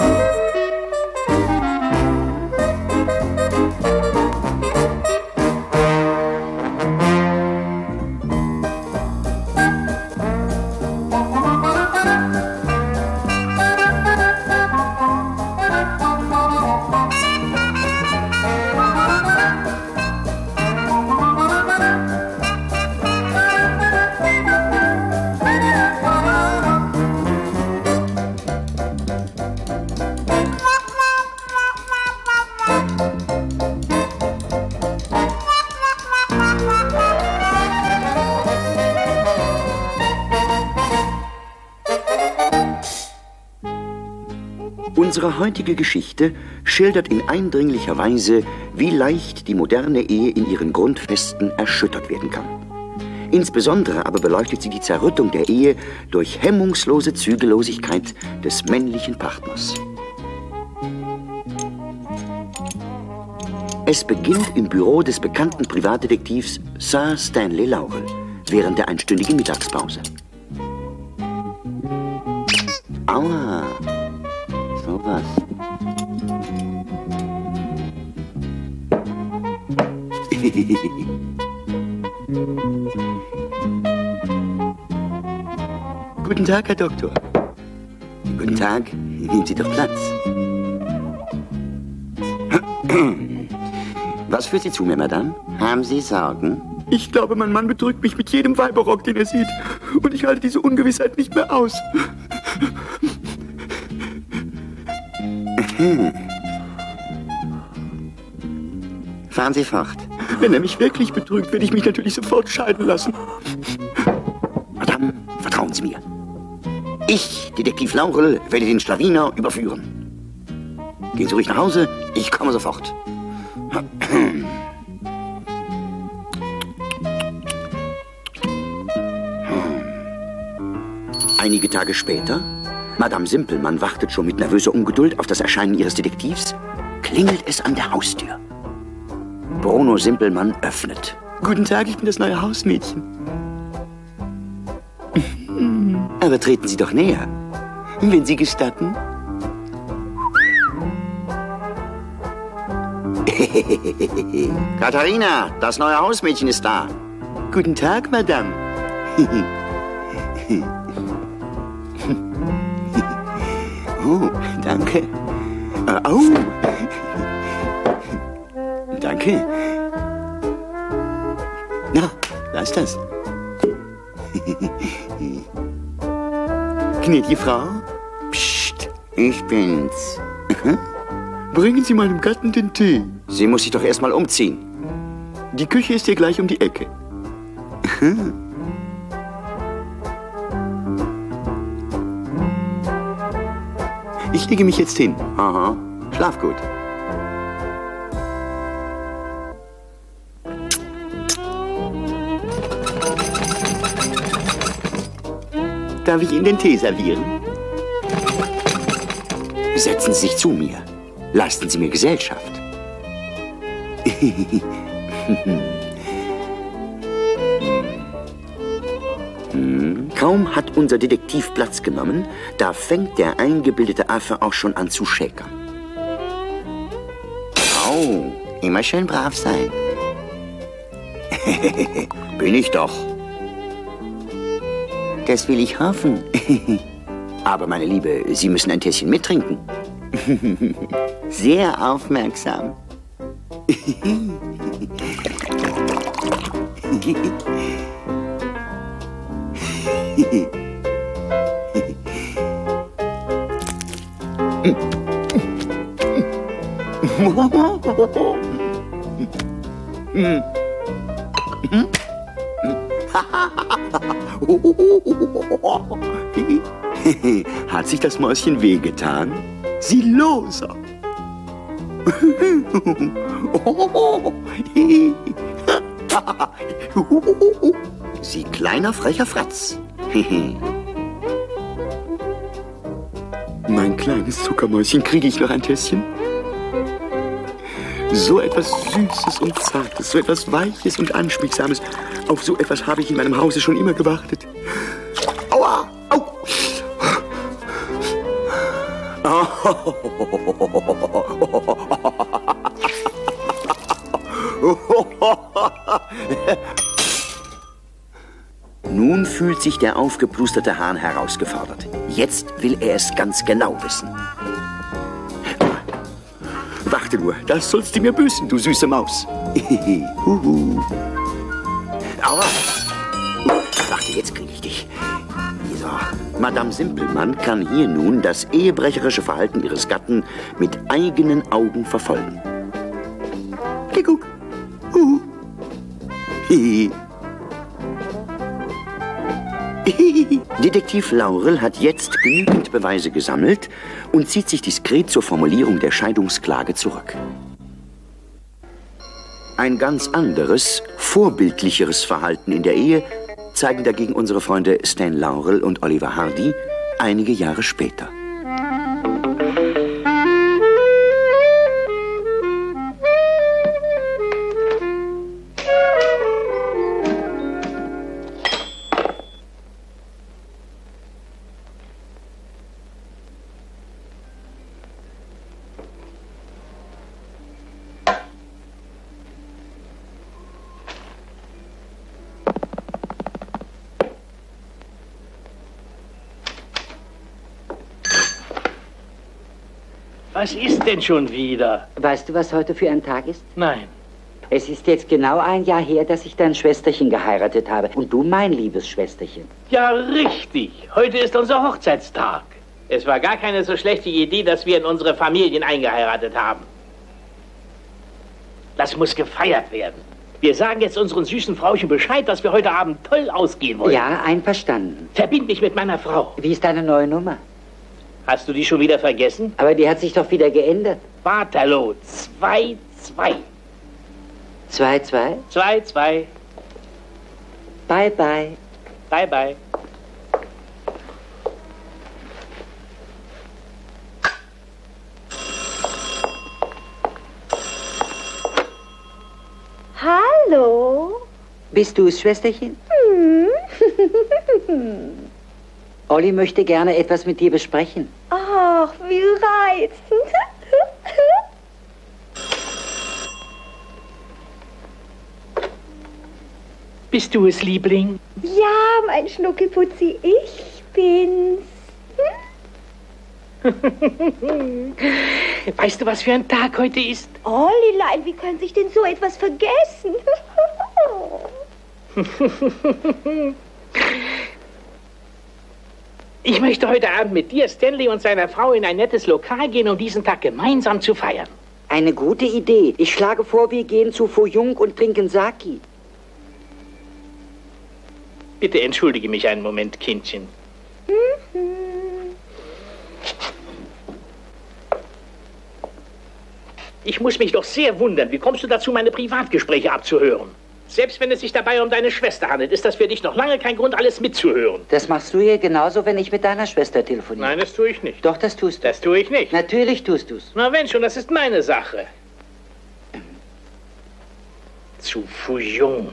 Unsere heutige Geschichte schildert in eindringlicher Weise, wie leicht die moderne Ehe in ihren Grundfesten erschüttert werden kann. Insbesondere aber beleuchtet sie die Zerrüttung der Ehe durch hemmungslose Zügellosigkeit des männlichen Partners. Es beginnt im Büro des bekannten Privatdetektivs Sir Stanley Laurel während der einstündigen Mittagspause. Aua, sowas. Guten Tag, Herr Doktor. Guten Tag, nehmen Sie doch Platz. Was führt Sie zu mir, Madame? Haben Sie Sorgen? Ich glaube, mein Mann betrügt mich mit jedem Weiberrock, den er sieht. Und ich halte diese Ungewissheit nicht mehr aus. Fahren Sie fort. Wenn er mich wirklich betrügt, werde ich mich natürlich sofort scheiden lassen. Madame, vertrauen Sie mir. Ich, Detektiv Laurel, werde den Schlawiner überführen. Gehen Sie ruhig nach Hause, ich komme sofort. Einige Tage später, Madame Simpelmann wartet schon mit nervöser Ungeduld auf das Erscheinen ihres Detektivs, klingelt es an der Haustür. Bruno Simpelmann öffnet. Guten Tag, ich bin das neue Hausmädchen. Aber treten Sie doch näher, wenn Sie gestatten. Katharina, das neue Hausmädchen ist da. Guten Tag, Madame. Oh, danke. Äh, Au. Danke. Na, lass das. Gnädige Frau, Psst, ich bin's. bringen Sie meinem Gatten den Tee. Sie muss sich doch erst mal umziehen. Die Küche ist hier gleich um die Ecke. Ich lege mich jetzt hin. Aha, schlaf gut. Darf ich Ihnen den Tee servieren? Setzen Sie sich zu mir. Leisten Sie mir Gesellschaft. Kaum hat unser Detektiv Platz genommen, da fängt der eingebildete Affe auch schon an zu schäkern. Oh, immer schön brav sein. Bin ich doch. Das will ich hoffen. Aber meine Liebe, Sie müssen ein Tässchen mittrinken. Sehr aufmerksam. Hat sich das Mäuschen wehgetan? Sieh loser. Sie kleiner frecher Fratz. Mein kleines Zuckermäuschen, kriege ich noch ein Tässchen? So etwas Süßes und Zartes, so etwas Weiches und Anschmiegsames. Auf so etwas habe ich in meinem Hause schon immer gewartet. Aua! Au! Nun fühlt sich der aufgeplusterte Hahn herausgefordert. Jetzt will er es ganz genau wissen. Warte nur, das sollst du mir büßen, du süße Maus. Huhu. Aua! Warte, jetzt kriege ich dich. So. Madame Simpelmann kann hier nun das ehebrecherische Verhalten ihres Gatten mit eigenen Augen verfolgen. Detektiv Laurel hat jetzt genügend Beweise gesammelt und zieht sich diskret zur Formulierung der Scheidungsklage zurück. Ein ganz anderes, vorbildlicheres Verhalten in der Ehe zeigen dagegen unsere Freunde Stan Laurel und Oliver Hardy einige Jahre später. Was ist denn schon wieder? Weißt du, was heute für ein Tag ist? Nein. Es ist jetzt genau ein Jahr her, dass ich dein Schwesterchen geheiratet habe. Und du mein liebes Schwesterchen. Ja, richtig. Heute ist unser Hochzeitstag. Es war gar keine so schlechte Idee, dass wir in unsere Familien eingeheiratet haben. Das muss gefeiert werden. Wir sagen jetzt unseren süßen Frauchen Bescheid, dass wir heute Abend toll ausgehen wollen. Ja, einverstanden. Verbind mich mit meiner Frau. Wie ist deine neue Nummer? Hast du die schon wieder vergessen? Aber die hat sich doch wieder geändert. Waterloo 2, 2. 2, 2. 2, 2. Bye, bye. Bye, bye. Hallo? Bist du es, Schwesterchen? Olli möchte gerne etwas mit dir besprechen. Ach, wie reizend. Bist du es, Liebling? Ja, mein Schnuckelputzi, ich bin's. Weißt du, was für ein Tag heute ist? Ollilein, wie kann sich denn so etwas vergessen? Ich möchte heute Abend mit dir, Stanley und seiner Frau in ein nettes Lokal gehen, um diesen Tag gemeinsam zu feiern. Eine gute Idee. Ich schlage vor, wir gehen zu Fuyung und trinken Saki. Bitte entschuldige mich einen Moment, Kindchen. Ich muss mich doch sehr wundern. Wie kommst du dazu, meine Privatgespräche abzuhören? Selbst wenn es sich dabei um deine Schwester handelt, ist das für dich noch lange kein Grund, alles mitzuhören. Das machst du hier genauso, wenn ich mit deiner Schwester telefoniere. Nein, das tue ich nicht. Doch, das tust du. Das tue ich nicht. Natürlich tust du's. Na, wenn schon, das ist meine Sache. Zu Fuyong.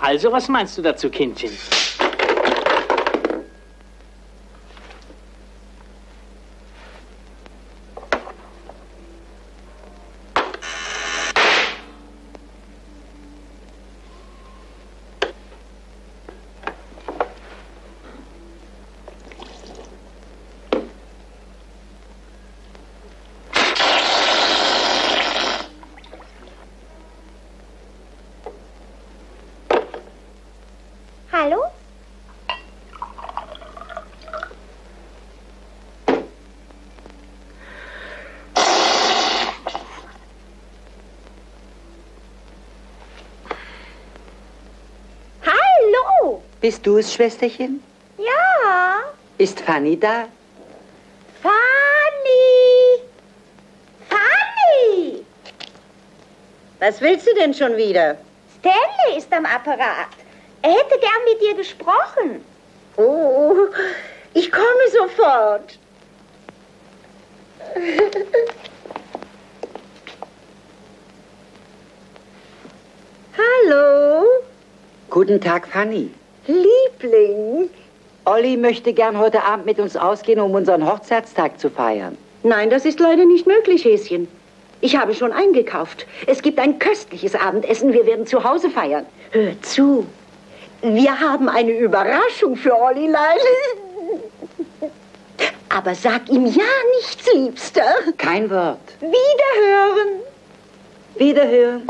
Also, was meinst du dazu, Kindchen? Hallo? Hallo? Bist du es, Schwesterchen? Ja, Ist Fanny da? Fanny. Fanny. Was willst du denn schon wieder? Stanley ist am Apparat. Er hätte gern mit dir gesprochen. Oh, ich komme sofort. Hallo, Guten Tag, Fanny. Liebling. Olli möchte gern heute Abend mit uns ausgehen, um unseren Hochzeitstag zu feiern. Nein, das ist leider nicht möglich, Häschen. Ich habe schon eingekauft. Es gibt ein köstliches Abendessen. Wir werden zu Hause feiern. Hör zu. Wir haben eine Überraschung für Olli Leil. Aber sag ihm ja nichts, Liebster. Kein Wort. Wiederhören. Wiederhören.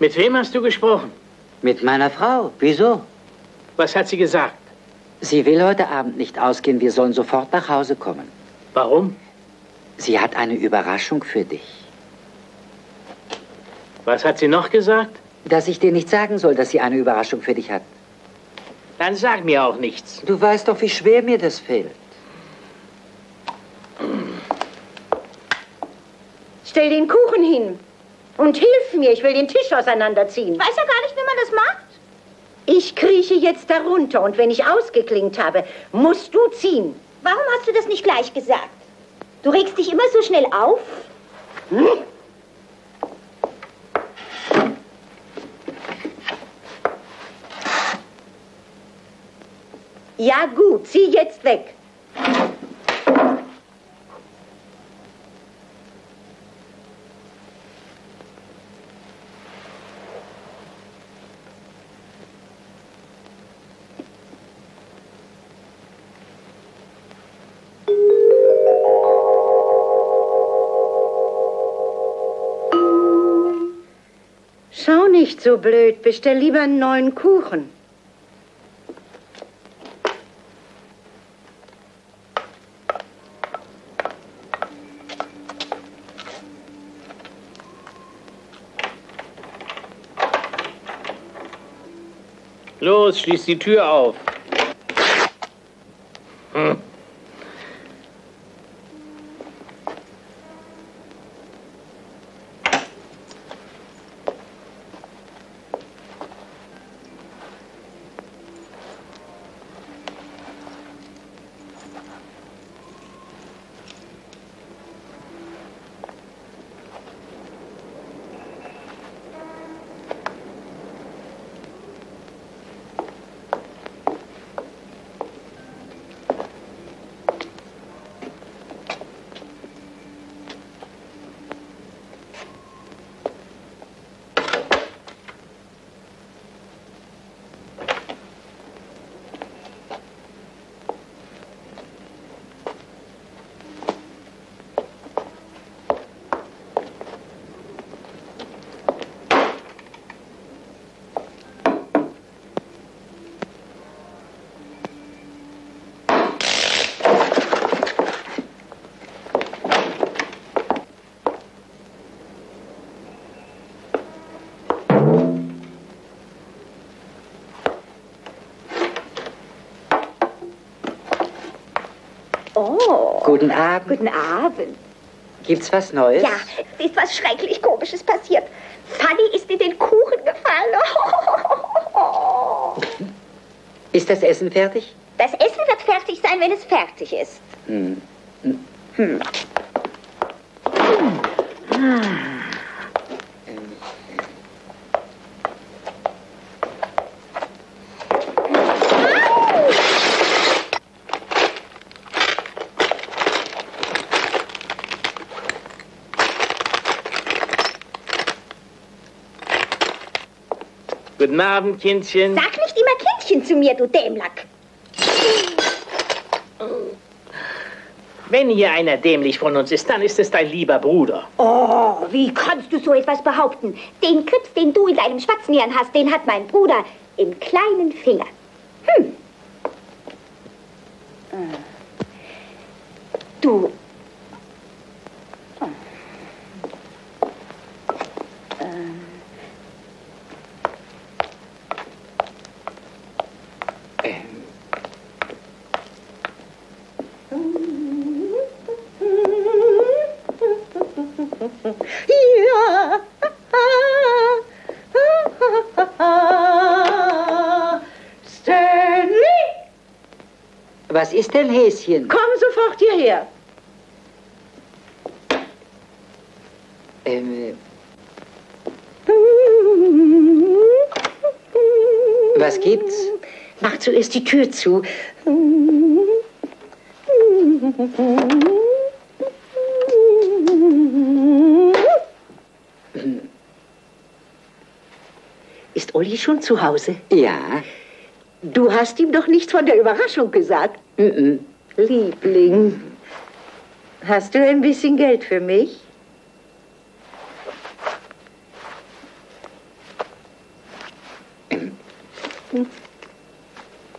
Mit wem hast du gesprochen? Mit meiner Frau. Wieso? Was hat sie gesagt? Sie will heute Abend nicht ausgehen. Wir sollen sofort nach Hause kommen. Warum? Sie hat eine Überraschung für dich. Was hat sie noch gesagt? Dass ich dir nicht sagen soll, dass sie eine Überraschung für dich hat. Dann sag mir auch nichts. Du weißt doch, wie schwer mir das fällt. Stell den Kuchen hin. Und hilf mir, ich will den Tisch auseinanderziehen. Ich weiß ja gar nicht, das macht. Ich krieche jetzt darunter und wenn ich ausgeklingt habe, musst du ziehen. Warum hast du das nicht gleich gesagt? Du regst dich immer so schnell auf. Hm? Ja gut, zieh jetzt weg. Nicht so blöd, bestell lieber einen neuen Kuchen. Los, schließ die Tür auf. Oh, Guten Abend. guten Abend. Gibt's was Neues? Ja, es ist was schrecklich Komisches passiert. Fanny ist in den Kuchen gefallen. Ist das Essen fertig? Das Essen wird fertig sein, wenn es fertig ist. Hm. Guten Abend, Kindchen. Sag nicht immer Kindchen zu mir, du Dämlack. Wenn hier einer dämlich von uns ist, dann ist es dein lieber Bruder. Oh, wie kannst du so etwas behaupten? Den Krips, den du in deinem Spatzenhirn hast, den hat mein Bruder im kleinen Finger. Hm. Du. Was ist denn Häschen? komm sofort hierher. Ähm, Was gibt's? Mach zuerst die Tür zu. Ist Olli schon zu Hause? Ja. Du hast ihm doch nichts von der Überraschung gesagt. Liebling, hast du ein bisschen Geld für mich?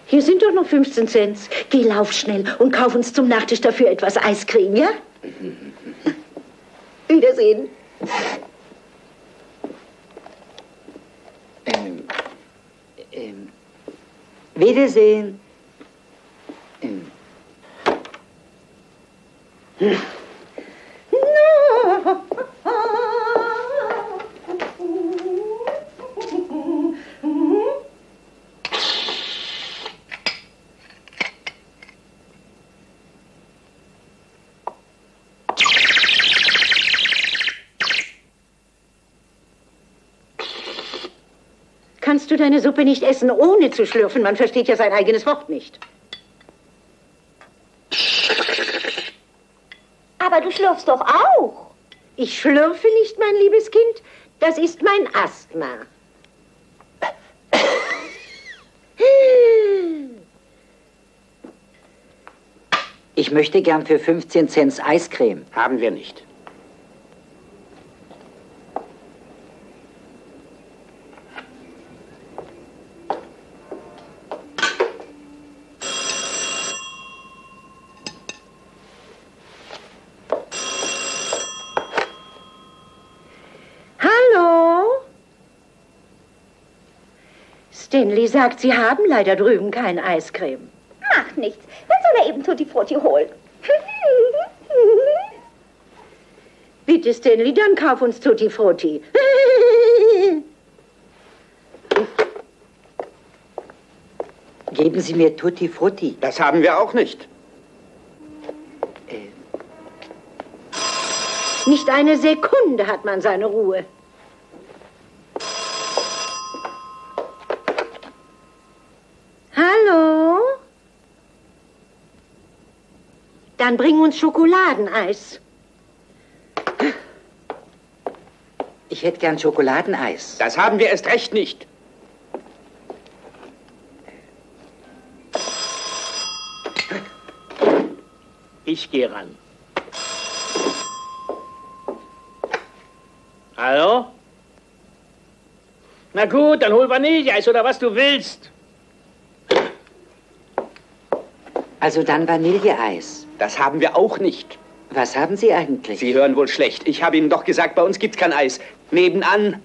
Hier sind doch noch 15 Cent. Geh, lauf schnell und kauf uns zum Nachtisch dafür etwas Eiscreme, ja? Wiedersehen. Ähm, ähm, Wiedersehen. Kannst du deine Suppe nicht essen, ohne zu schlürfen? Man versteht ja sein eigenes Wort nicht. Aber du schlürfst doch auch. Ich schlürfe nicht, mein liebes Kind. Das ist mein Asthma. ich möchte gern für 15 Cent Eiscreme. Haben wir nicht. Hallo? Stanley sagt, Sie haben leider drüben kein Eiscreme. Macht nichts. Dann soll er eben Tutti Frutti holen. Bitte, Stanley, dann kauf uns Tutti Frutti. Geben Sie mir Tutti Frutti. Das haben wir auch nicht. Nicht eine Sekunde hat man seine Ruhe. Hallo? Dann bring uns Schokoladeneis. Ich hätte gern Schokoladeneis. Das haben wir erst recht nicht. Ich gehe ran. Hallo? Na gut, dann hol Vanilleeis oder was du willst. Also dann Vanilleeis. Das haben wir auch nicht. Was haben Sie eigentlich? Sie hören wohl schlecht. Ich habe Ihnen doch gesagt, bei uns gibt's kein Eis. Nebenan.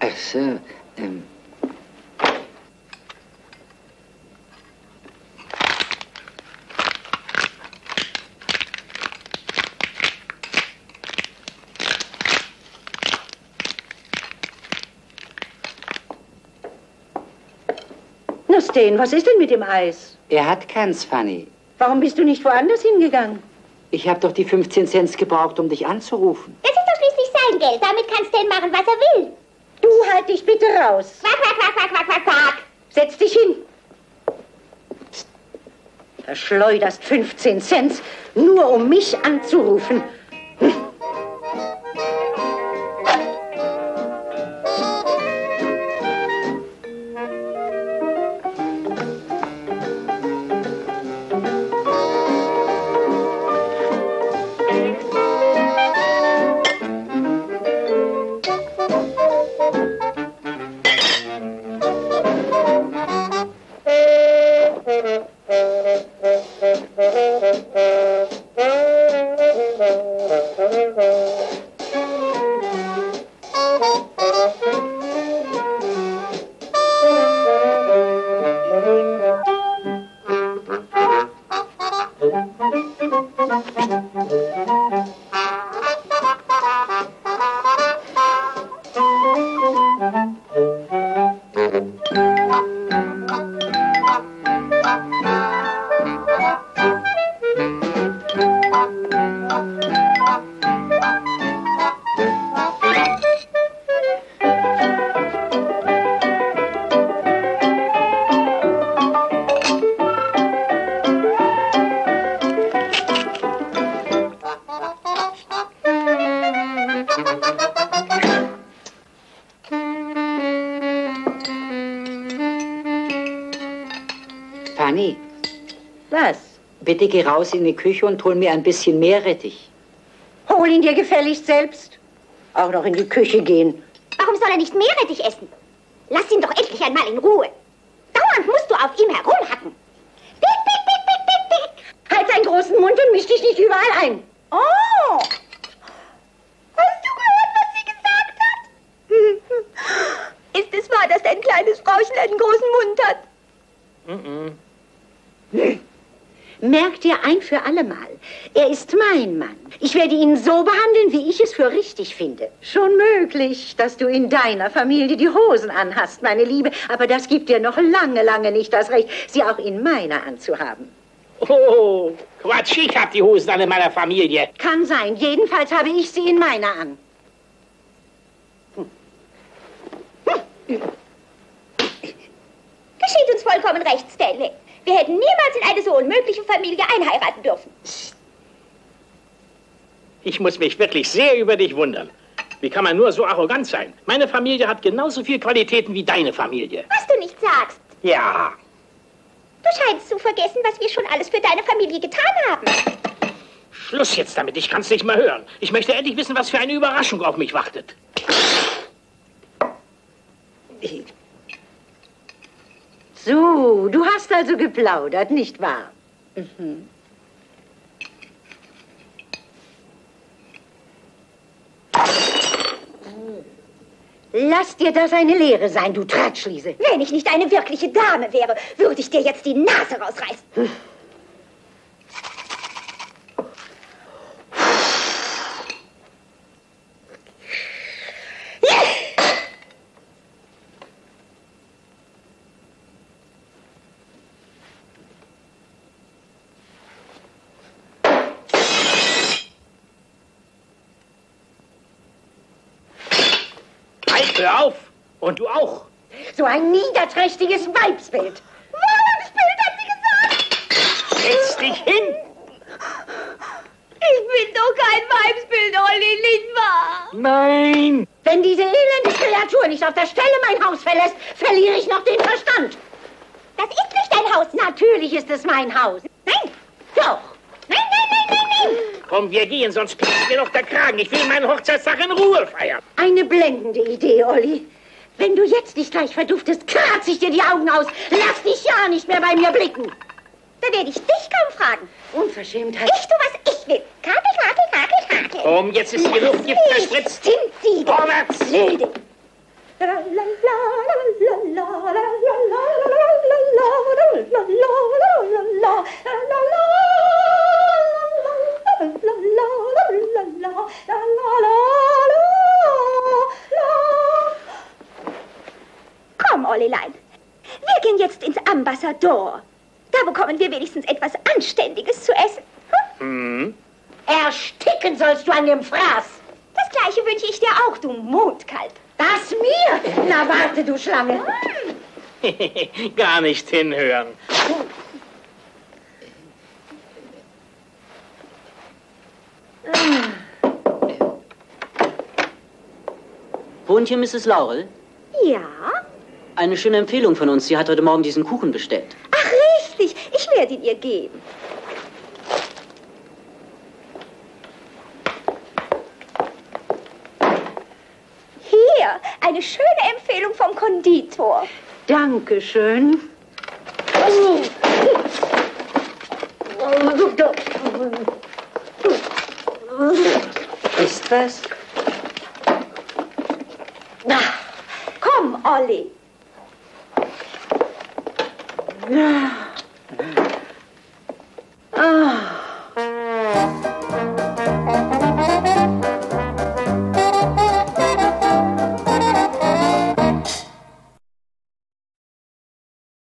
Ach so, ähm. Stan, was ist denn mit dem Eis? Er hat keins, Fanny. Warum bist du nicht woanders hingegangen? Ich habe doch die 15 Cent gebraucht, um dich anzurufen. Das ist doch schließlich sein Geld. Damit kann Stan machen, was er will. Du halt dich bitte raus. Quack, quack, quack, quack, quack, quack, quack. Setz dich hin. Verschleuderst 15 Cent, nur um mich anzurufen. Fanny, Was? bitte geh raus in die Küche und hol mir ein bisschen Meerrettich. Hol ihn dir gefälligst selbst. Auch noch in die Küche gehen. Warum soll er nicht Meerrettich essen? Lass ihn doch endlich einmal in Ruhe. Dauernd musst du auf ihm herumhacken. Pick, pick, pick, pick, pick, pick. Halt deinen großen Mund und misch dich nicht überall ein. Oh! Hast du gehört, was sie gesagt hat? Ist es wahr, dass dein kleines Frauchen einen großen Mund hat? Merk dir ein für allemal, er ist mein Mann. Ich werde ihn so behandeln, wie ich es für richtig finde. Schon möglich, dass du in deiner Familie die Hosen anhast, meine Liebe, aber das gibt dir noch lange, lange nicht das Recht, sie auch in meiner anzuhaben. Oh, Quatsch, ich hab die Hosen an in meiner Familie. Kann sein, jedenfalls habe ich sie in meiner an. Geschieht uns vollkommen recht, Stanley. Wir hätten niemals in eine so unmögliche Familie einheiraten dürfen. Ich muss mich wirklich sehr über dich wundern. Wie kann man nur so arrogant sein? Meine Familie hat genauso viel Qualitäten wie deine Familie. Was du nicht sagst. Ja, Du scheinst zu vergessen, was wir schon alles für deine Familie getan haben. Schluss jetzt damit, ich kann's nicht mehr hören. Ich möchte endlich wissen, was für eine Überraschung auf mich wartet. So, du hast also geplaudert, nicht wahr? Lass dir das eine Lehre sein, du Tratschliese. Wenn ich nicht eine wirkliche Dame wäre, würde ich dir jetzt die Nase rausreißen. Hör auf! Und du auch! So ein niederträchtiges Weibsbild. Wahnsinnsbild, hat sie gesagt. Setz dich hin! Ich bin doch kein Weibsbild, Olli, wahr? Nein! Wenn diese elende Kreatur nicht auf der Stelle mein Haus verlässt, verliere ich noch den Verstand. Das ist nicht dein Haus. Natürlich ist es mein Haus. Nein, Doch. nein, nein, nein, nein, nein. Komm, wir gehen, sonst platzt mir noch der Kragen. Ich will meinen Hochzeitstag in Ruhe feiern. Eine blendende Idee, Olli. Wenn du jetzt nicht gleich verduftest, kratze ich dir die Augen aus. Lass dich ja nicht mehr bei mir blicken. Da werde ich dich kaum fragen. Unverschämtheit. Ich tu, was ich will. Kakel, kakel, kakel, kakel. Komm, jetzt ist die Luft Gift verspritzt. Tintsiege. Vorwärts! Blöde. Ollilein. Wir gehen jetzt ins Ambassador. Da bekommen wir wenigstens etwas Anständiges zu essen. Hm? Ersticken sollst du an dem Fraß. Das gleiche wünsche ich dir auch, du Mondkalb. Das mir? Na warte, du Schlange. Gar nicht hinhören. Wohnt hier Mrs. Laurel? Ja? Eine schöne Empfehlung von uns. Sie hat heute Morgen diesen Kuchen bestellt. Ach, richtig. Ich werde ihn ihr geben. Hier, eine schöne Empfehlung vom Konditor. Dankeschön. Ist was?